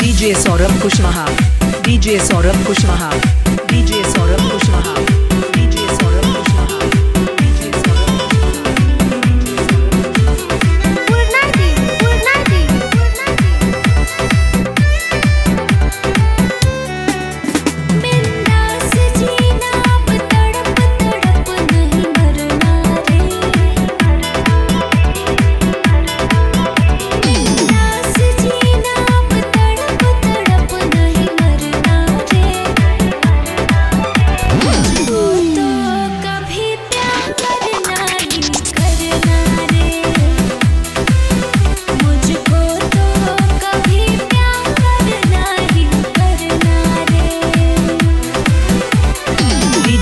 DJ Saurabh Kushwaha DJ Saurabh Kushwaha DJ Saurabh Kushwaha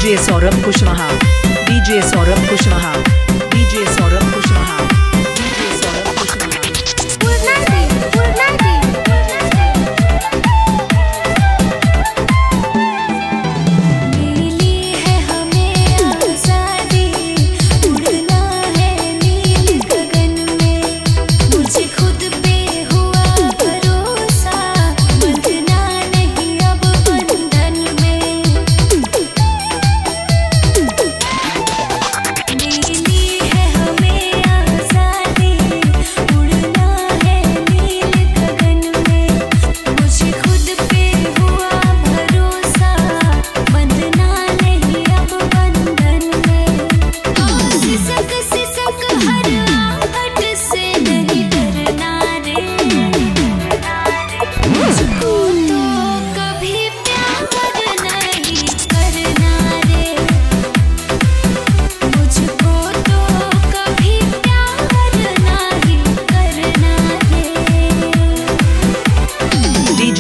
DJ Saurabh Kushwaha DJ Saurabh Kushwaha DJ Saurabh Kushwaha.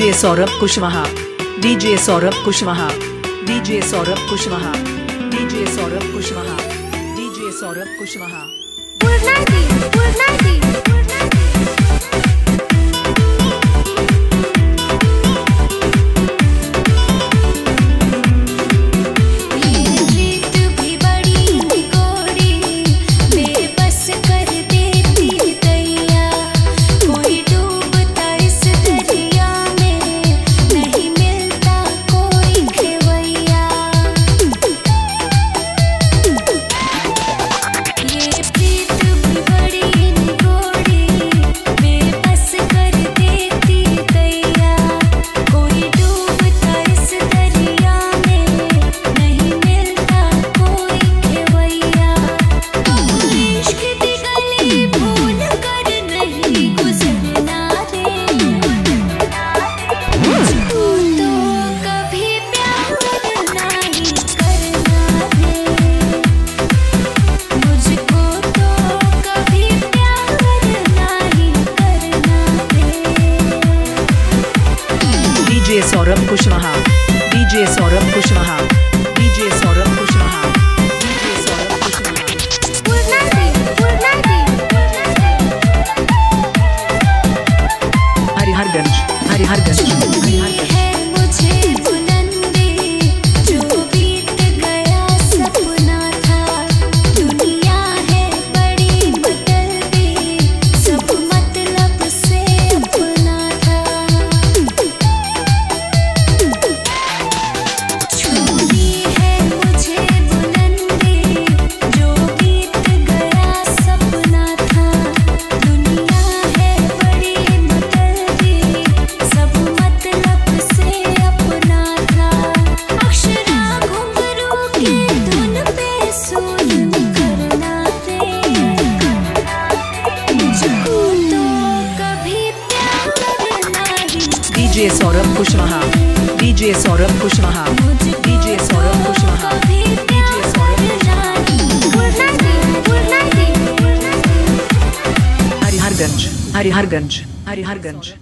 DJ Saurabh Kushwaha, DJ Saurabh Kushwaha, DJ Saurabh Kushwaha, DJ Saurabh Kushwaha, DJ Saurabh Kushwaha. Biharganj DJ Saurabh Kushwaha DJ Saurabh Kushwaha DJ Saurabh Kushwaha Hariharganj Hariharganj Hariharganj